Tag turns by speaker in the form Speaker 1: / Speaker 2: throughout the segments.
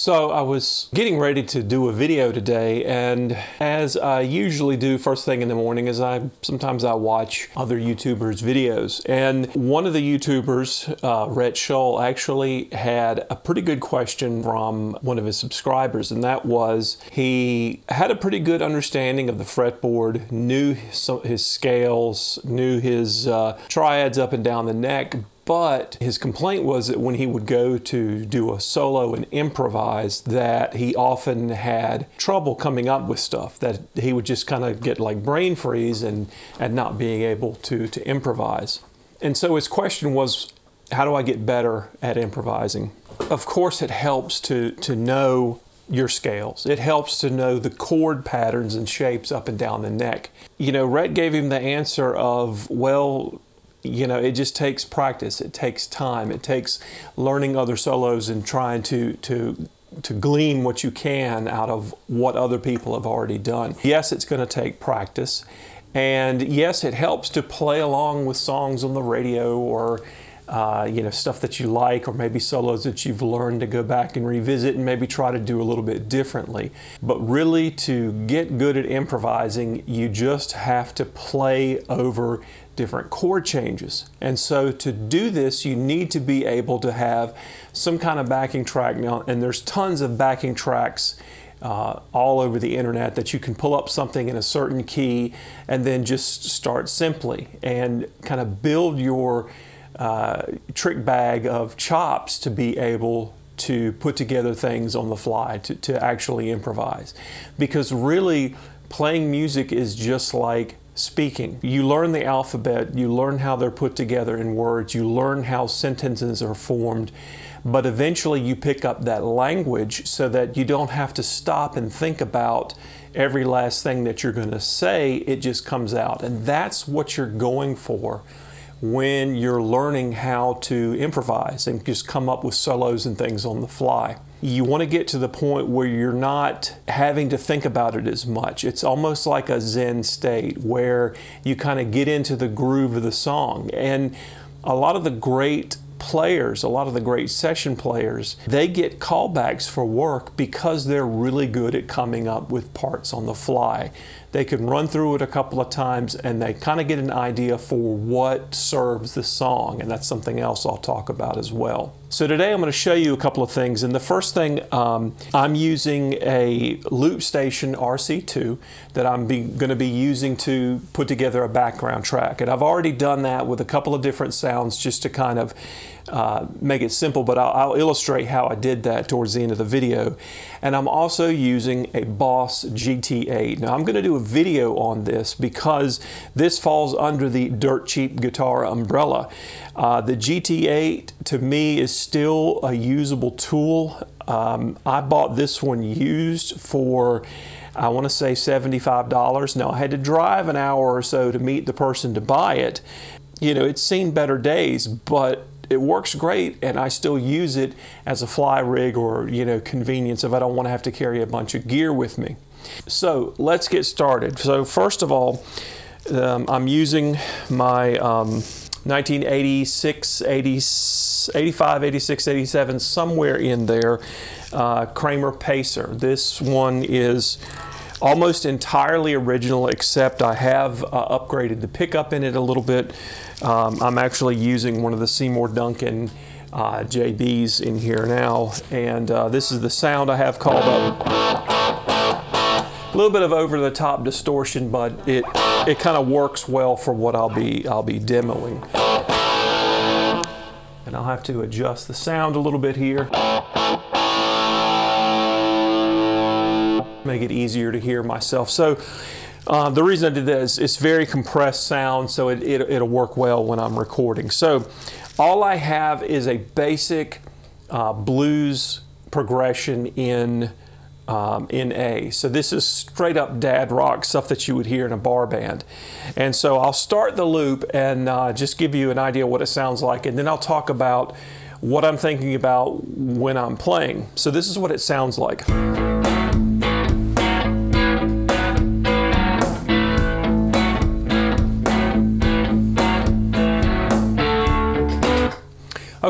Speaker 1: So I was getting ready to do a video today, and as I usually do first thing in the morning, is I sometimes I watch other YouTubers' videos, and one of the YouTubers, uh, Rhett Shull, actually had a pretty good question from one of his subscribers, and that was he had a pretty good understanding of the fretboard, knew his, his scales, knew his uh, triads up and down the neck, but his complaint was that when he would go to do a solo and improvise, that he often had trouble coming up with stuff. That he would just kind of get like brain freeze and and not being able to to improvise. And so his question was, how do I get better at improvising? Of course, it helps to to know your scales. It helps to know the chord patterns and shapes up and down the neck. You know, Rhett gave him the answer of, well, you know, it just takes practice. It takes time. It takes learning other solos and trying to to to glean what you can out of what other people have already done. Yes, it's going to take practice. And yes, it helps to play along with songs on the radio or uh, you know stuff that you like or maybe solos that you've learned to go back and revisit and maybe try to do a little bit differently but really to get good at improvising you just have to play over different chord changes. And so to do this, you need to be able to have some kind of backing track now, and there's tons of backing tracks uh, all over the internet that you can pull up something in a certain key and then just start simply and kind of build your uh, trick bag of chops to be able to put together things on the fly, to, to actually improvise. Because really, playing music is just like speaking. You learn the alphabet, you learn how they're put together in words, you learn how sentences are formed, but eventually you pick up that language so that you don't have to stop and think about every last thing that you're going to say, it just comes out. And that's what you're going for when you're learning how to improvise and just come up with solos and things on the fly you want to get to the point where you're not having to think about it as much. It's almost like a Zen state where you kind of get into the groove of the song. And a lot of the great players, a lot of the great session players, they get callbacks for work because they're really good at coming up with parts on the fly. They can run through it a couple of times and they kind of get an idea for what serves the song, and that's something else I'll talk about as well. So today I'm going to show you a couple of things, and the first thing um, I'm using a loop station RC2 that I'm going to be using to put together a background track, and I've already done that with a couple of different sounds just to kind of uh, make it simple, but I'll, I'll, illustrate how I did that towards the end of the video. And I'm also using a Boss GT8. Now I'm going to do a video on this because this falls under the dirt cheap guitar umbrella. Uh, the GT8 to me is still a usable tool. Um, I bought this one used for I want to say $75. Now, I had to drive an hour or so to meet the person to buy it. You know, it's seen better days, but it works great and I still use it as a fly rig or you know convenience if I don't want to have to carry a bunch of gear with me. So let's get started. So first of all, um, I'm using my um, 1986, 80, 85, 86, 87, somewhere in there, uh, Kramer Pacer. This one is almost entirely original except I have uh, upgraded the pickup in it a little bit. Um, I'm actually using one of the Seymour Duncan uh, JBs in here now and uh, this is the sound I have called up. A little bit of over the top distortion but it it kind of works well for what I'll be I'll be demoing. And I'll have to adjust the sound a little bit here. make it easier to hear myself. So uh, the reason I did that is it's very compressed sound, so it, it, it'll work well when I'm recording. So all I have is a basic uh, blues progression in um, in A. So this is straight up dad rock stuff that you would hear in a bar band. And so I'll start the loop and uh, just give you an idea what it sounds like, and then I'll talk about what I'm thinking about when I'm playing. So this is what it sounds like.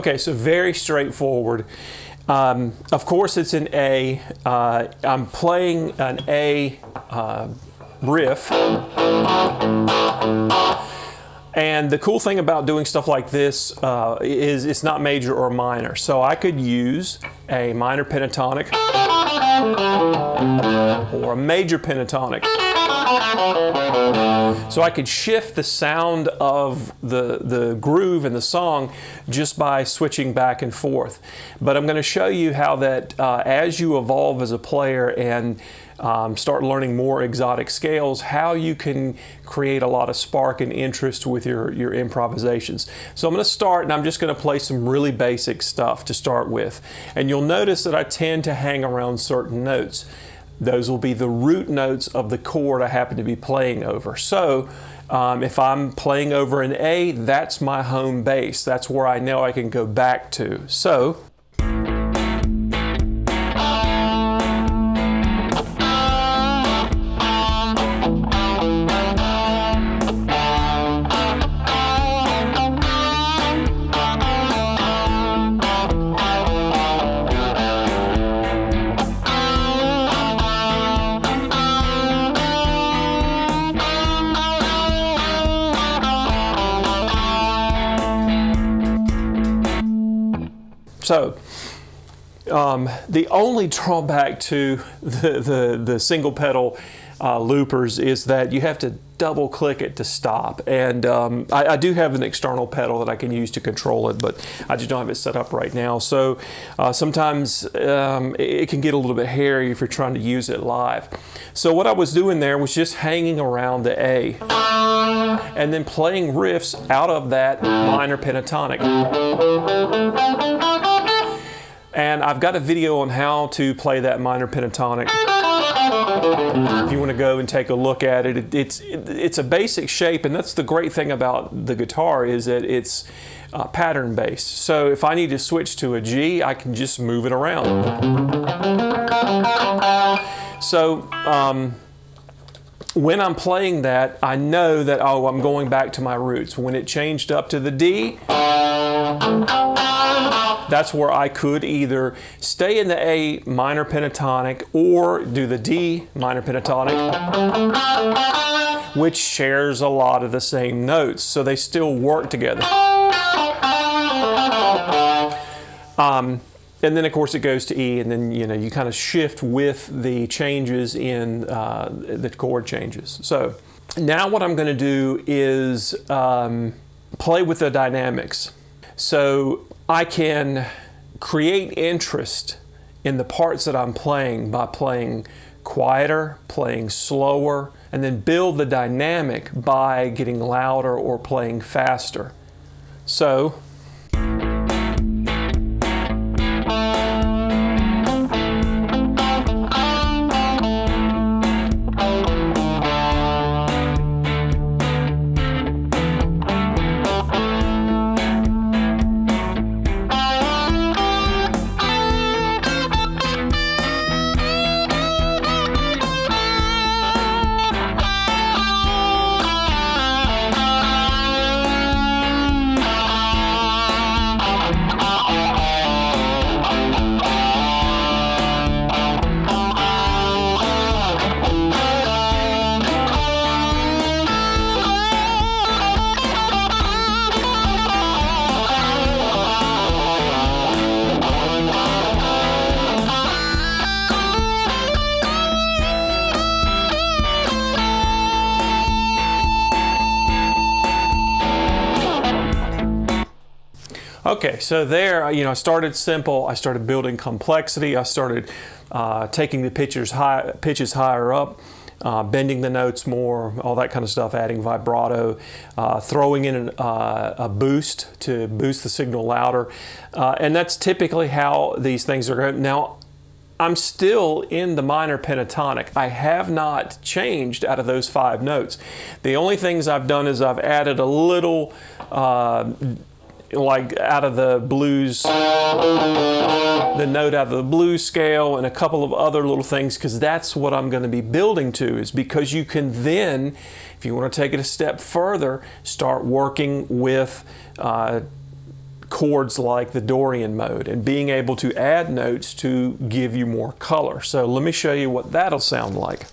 Speaker 1: Okay, so very straightforward. Um, of course, it's an A. am uh, playing an A uh, riff. And the cool thing about doing stuff like this uh, is it's not major or minor. So I could use a minor pentatonic or a major pentatonic. So I could shift the sound of the, the groove and the song just by switching back and forth. But I'm going to show you how that uh, as you evolve as a player and um, start learning more exotic scales, how you can create a lot of spark and interest with your, your improvisations. So I'm going to start and I'm just going to play some really basic stuff to start with. And you'll notice that I tend to hang around certain notes. Those will be the root notes of the chord I happen to be playing over. So um, if I'm playing over an A, that's my home base. That's where I know I can go back to. So So, um, the only drawback to the, the, the single pedal uh, loopers is that you have to double click it to stop. And um, I, I, do have an external pedal that I can use to control it, but I just don't have it set up right now. So uh, sometimes um, it, it can get a little bit hairy if you're trying to use it live. So what I was doing there was just hanging around the A and then playing riffs out of that minor pentatonic. And I've got a video on how to play that minor pentatonic. If you want to go and take a look at it, it it's it, it's a basic shape, and that's the great thing about the guitar is that it's uh, pattern based. So if I need to switch to a G, I can just move it around. So um, when I'm playing that, I know that oh, I'm going back to my roots. When it changed up to the D that's where I could either stay in the A minor pentatonic or do the D minor pentatonic, which shares a lot of the same notes, so they still work together. Um, and then of course it goes to E, and then you know you kind of shift with the changes in uh, the chord changes. So now what I'm going to do is um, play with the dynamics. So I can create interest in the parts that I'm playing by playing quieter, playing slower, and then build the dynamic by getting louder or playing faster. So, Okay, so there, you know, I started simple. I started building complexity. I started uh, taking the pitches, high, pitches higher up. Uh, bending the notes more, all that kind of stuff, adding vibrato, uh, throwing in an, uh, a boost to boost the signal louder. Uh, and that's typically how these things are going. Now, I'm still in the minor pentatonic. I have not changed out of those five notes. The only things I've done is I've added a little uh, like out of the blues, the note out of the blues scale, and a couple of other little things because that's what I'm going to be building to. Is because you can then, if you want to take it a step further, start working with. Uh, chords like the Dorian mode and being able to add notes to give you more color. So let me show you what that'll sound like.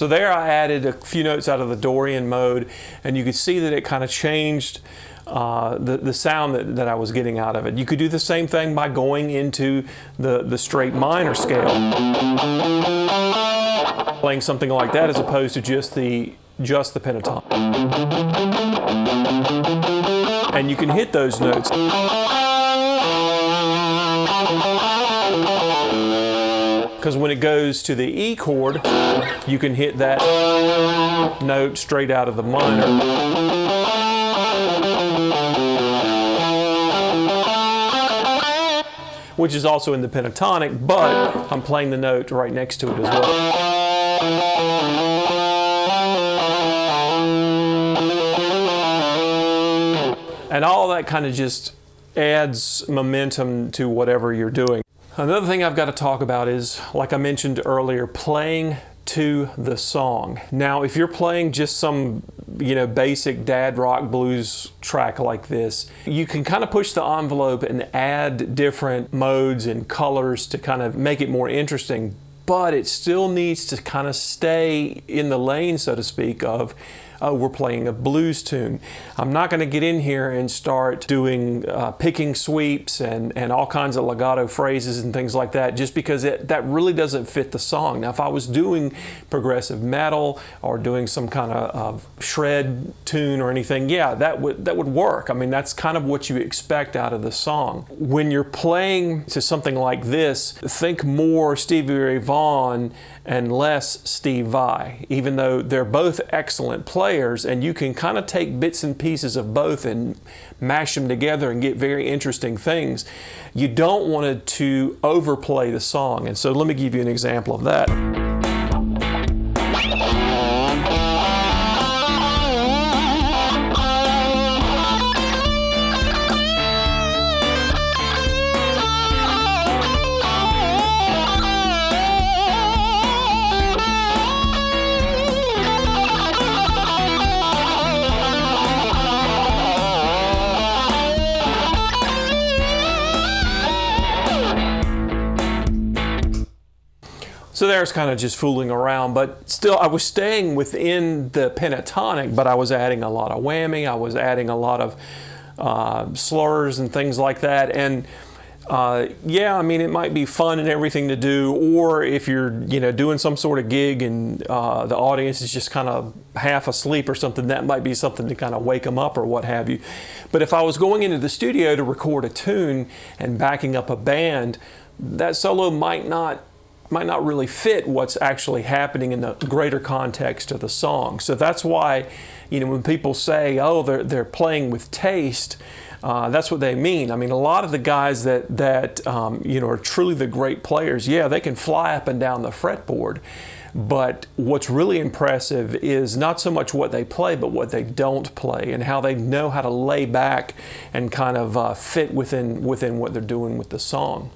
Speaker 1: So there I added a few notes out of the Dorian mode and you could see that it kind of changed uh, the, the sound that, that I was getting out of it. You could do the same thing by going into the, the straight minor scale. Playing something like that as opposed to just the just the pentatonic. And you can hit those notes. Because when it goes to the E chord, you can hit that note straight out of the minor. Which is also in the pentatonic, but I'm playing the note right next to it as well. And all that kind of just adds momentum to whatever you're doing. Another thing I've got to talk about is, like I mentioned earlier, playing to the song. Now, if you're playing just some, you know, basic dad rock blues track like this, you can kind of push the envelope and add different modes and colors to kind of make it more interesting, but it still needs to kind of stay in the lane, so to speak, of oh, we're playing a blues tune. I'm not going to get in here and start doing uh, picking sweeps and, and all kinds of legato phrases and things like that just because it, that really doesn't fit the song. Now, if I was doing progressive metal or doing some kind of uh, shred tune or anything, yeah, that would, that would work. I mean, that's kind of what you expect out of the song. When you're playing to something like this, think more Stevie Ray Vaughan and less Steve Vai, even though they're both excellent players, and you can kind of take bits and pieces of both and mash them together and get very interesting things. You don't want to overplay the song, and so let me give you an example of that. So there's kind of just fooling around, but still I was staying within the pentatonic, but I was adding a lot of whammy, I was adding a lot of uh, slurs and things like that. And uh, yeah, I mean, it might be fun and everything to do, or if you're, you know, doing some sort of gig and uh, the audience is just kind of half asleep or something, that might be something to kind of wake them up or what have you. But if I was going into the studio to record a tune and backing up a band, that solo might not might not really fit what's actually happening in the greater context of the song. So that's why, you know, when people say, oh, they're, they're playing with taste, uh, that's what they mean. I mean, a lot of the guys that, that um, you know, are truly the great players, yeah, they can fly up and down the fretboard. But what's really impressive is not so much what they play, but what they don't play and how they know how to lay back and kind of uh, fit within, within what they're doing with the song.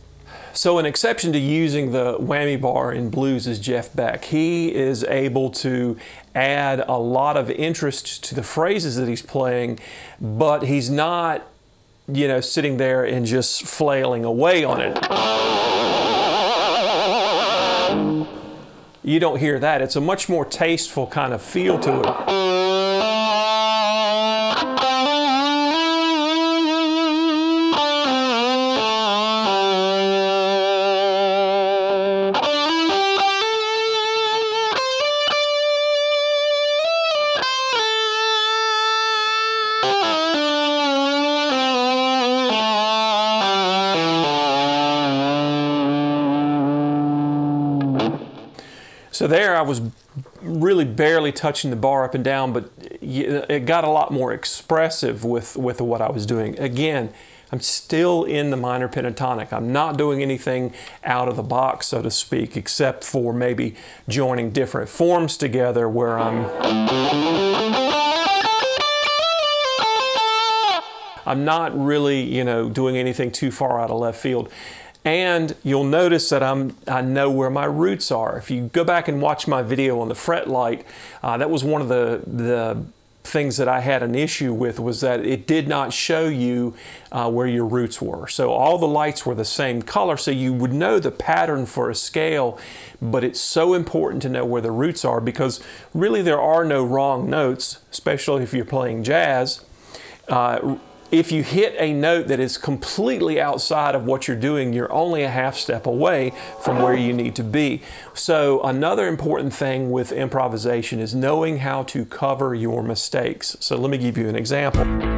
Speaker 1: So an exception to using the whammy bar in blues is Jeff Beck. He is able to add a lot of interest to the phrases that he's playing, but he's not, you know, sitting there and just flailing away on it. You don't hear that. It's a much more tasteful kind of feel to it. So there I was really barely touching the bar up and down, but it got a lot more expressive with, with what I was doing. Again, I'm still in the minor pentatonic. I'm not doing anything out of the box, so to speak, except for maybe joining different forms together where I'm. I'm not really, you know, doing anything too far out of left field. And you'll notice that I'm, I know where my roots are. If you go back and watch my video on the fret light, uh, that was one of the, the things that I had an issue with was that it did not show you uh, where your roots were. So all the lights were the same color, so you would know the pattern for a scale, but it's so important to know where the roots are because really there are no wrong notes, especially if you're playing jazz. Uh, if you hit a note that is completely outside of what you're doing, you're only a half step away from where you need to be. So, another important thing with improvisation is knowing how to cover your mistakes. So, let me give you an example.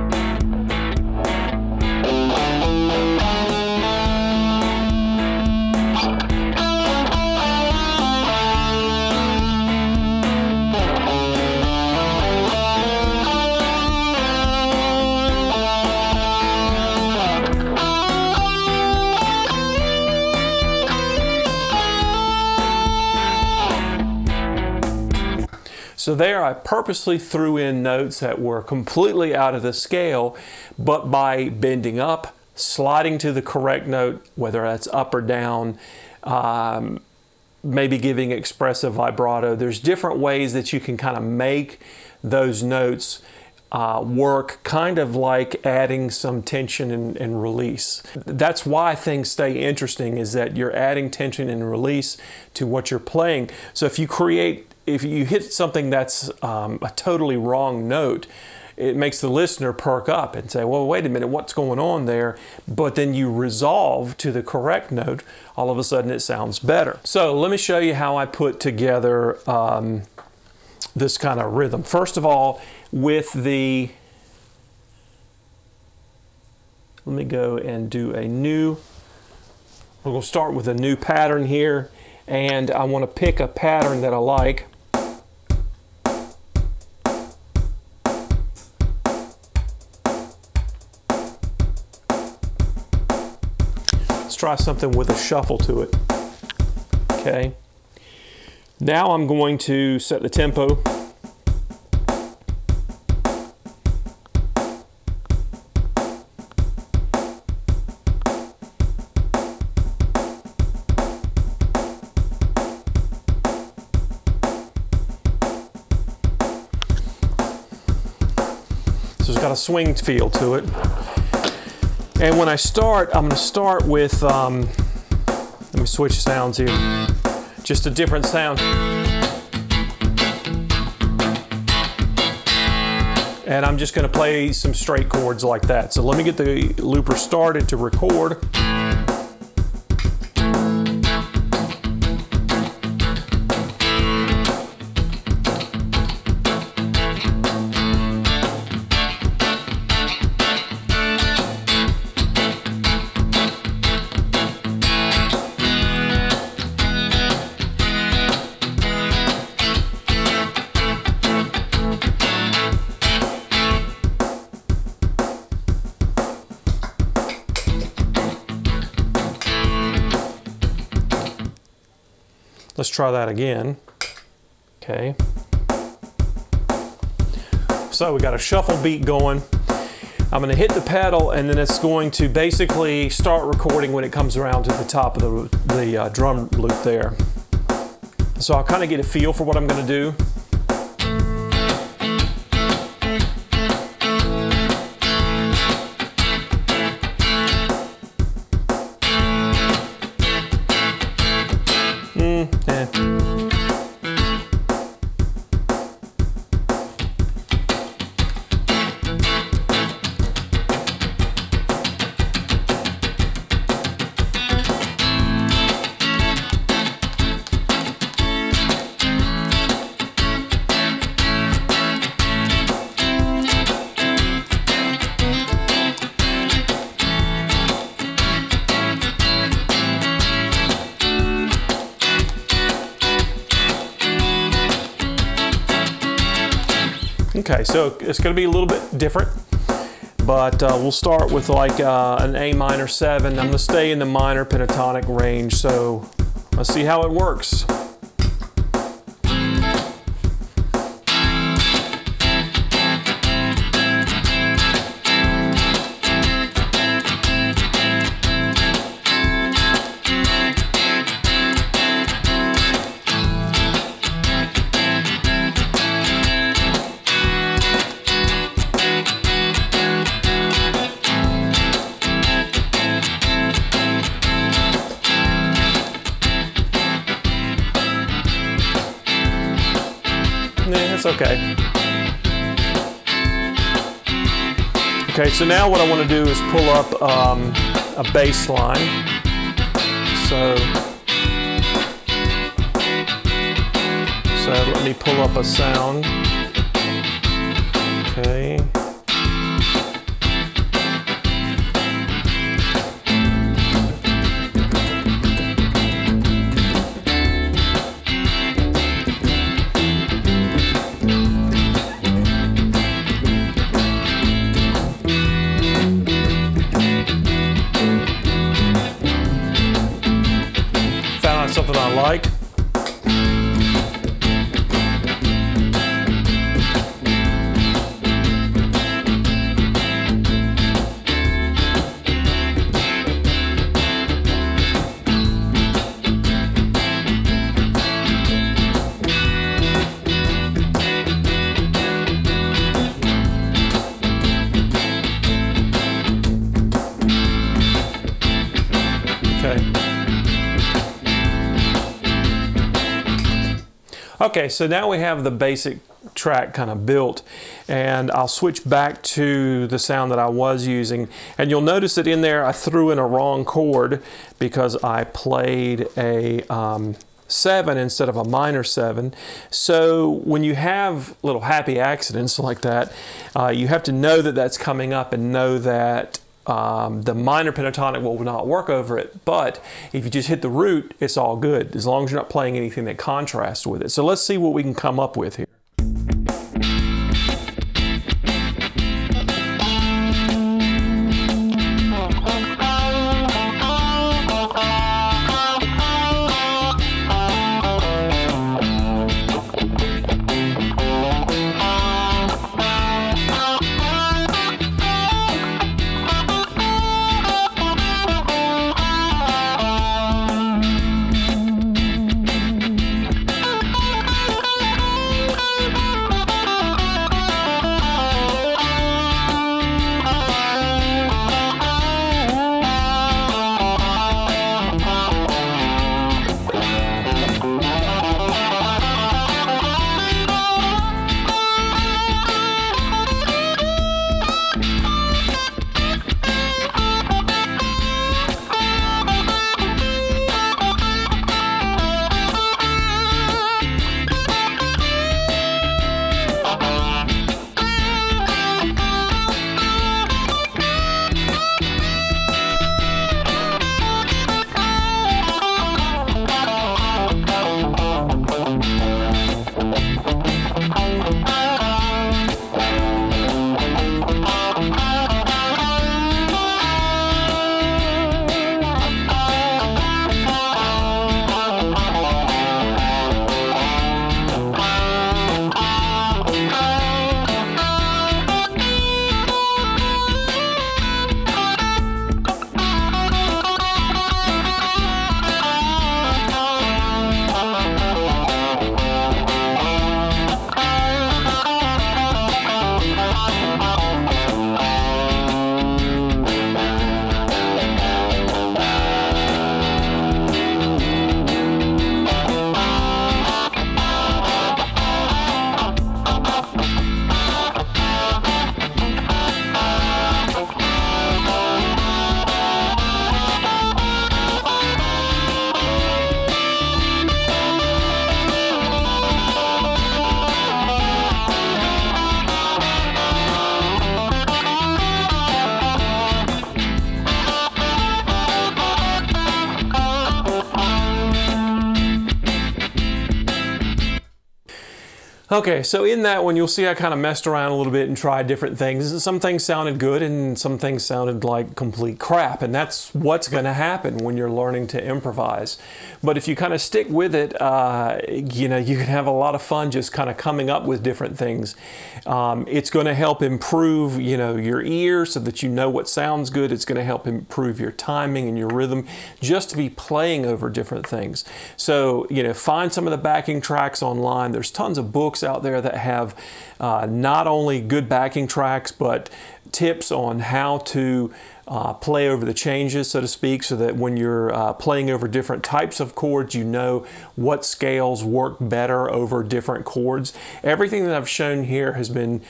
Speaker 1: So there I purposely threw in notes that were completely out of the scale, but by bending up, sliding to the correct note, whether that's up or down, um, maybe giving expressive vibrato. There's different ways that you can kind of make those notes uh, work kind of like adding some tension and, and, release. That's why things stay interesting is that you're adding tension and release to what you're playing. So if you create if you hit something that's um, a totally wrong note, it makes the listener perk up and say, well, wait a minute, what's going on there? But then you resolve to the correct note, all of a sudden it sounds better. So let me show you how I put together um, this kind of rhythm. First of all, with the, let me go and do a new, we're to start with a new pattern here and I want to pick a pattern that I like. Try something with a shuffle to it. Okay. Now I'm going to set the tempo. So it's got a swing feel to it. And when I start, I'm gonna start with, um, let me switch sounds here. Just a different sound. And I'm just gonna play some straight chords like that. So let me get the looper started to record. Let's try that again. Okay. So we got a shuffle beat going. I'm going to hit the pedal and then it's going to basically start recording when it comes around to the top of the, the uh, drum loop there. So I'll kind of get a feel for what I'm going to do. So it's going to be a little bit different. but uh, we'll start with like uh, an A minor 7. I'm going to stay in the minor pentatonic range, so let's see how it works. It's okay. Okay, so now what I want to do is pull up um, a bass line. So, so let me pull up a sound. Something I like. Okay, so now we have the basic track kind of built and I'll switch back to the sound that I was using. And you'll notice that in there I threw in a wrong chord because I played a um, 7 instead of a minor 7 so when you have little happy accidents like that uh, you have to know that that's coming up and know that um, the minor pentatonic will not work over it, but if you just hit the root, it's all good, as long as you're not playing anything that contrasts with it. So let's see what we can come up with here. Okay, so in that one, you'll see I kind of messed around a little bit and tried different things. Some things sounded good and some things sounded like complete crap. And that's what's going to happen when you're learning to improvise. But if you kind of stick with it, uh, you know, you can have a lot of fun just kind of coming up with different things. Um, it's going to help improve, you know, your ear so that you know what sounds good. It's going to help improve your timing and your rhythm just to be playing over different things. So, you know, find some of the backing tracks online. There's tons of books out there that have uh, not only good backing tracks, but tips on how to uh, play over the changes, so to speak, so that when you're uh, playing over different types of chords, you know what scales work better over different chords. Everything that I've shown here has been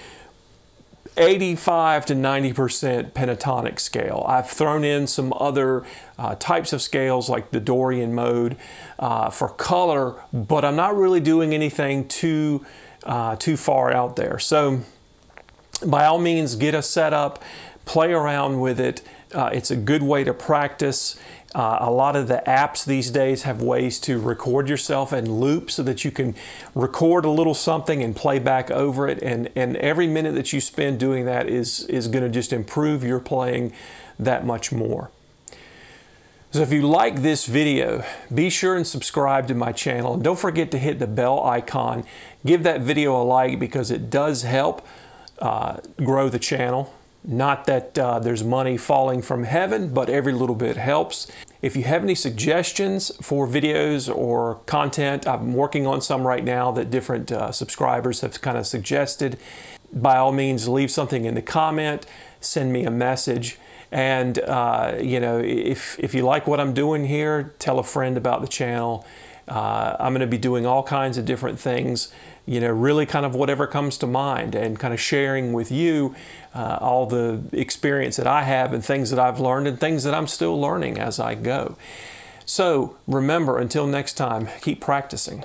Speaker 1: 85 to 90% pentatonic scale. I've thrown in some other uh, types of scales like the Dorian mode uh, for color, but I'm not really doing anything too, uh, too far out there. So by all means, get a setup, play around with it. Uh, it's a good way to practice. Uh, a lot of the apps these days have ways to record yourself and loop so that you can record a little something and play back over it. And, and every minute that you spend doing that is, is going to just improve your playing that much more. So if you like this video, be sure and subscribe to my channel. And don't forget to hit the bell icon. Give that video a like because it does help uh, grow the channel. Not that uh, there's money falling from heaven, but every little bit helps. If you have any suggestions for videos or content, I'm working on some right now that different uh, subscribers have kind of suggested. By all means, leave something in the comment, send me a message. And, uh, you know, if, if you like what I'm doing here, tell a friend about the channel. Uh, I'm going to be doing all kinds of different things you know, really kind of whatever comes to mind and kind of sharing with you uh, all the experience that I have and things that I've learned and things that I'm still learning as I go. So remember, until next time, keep practicing.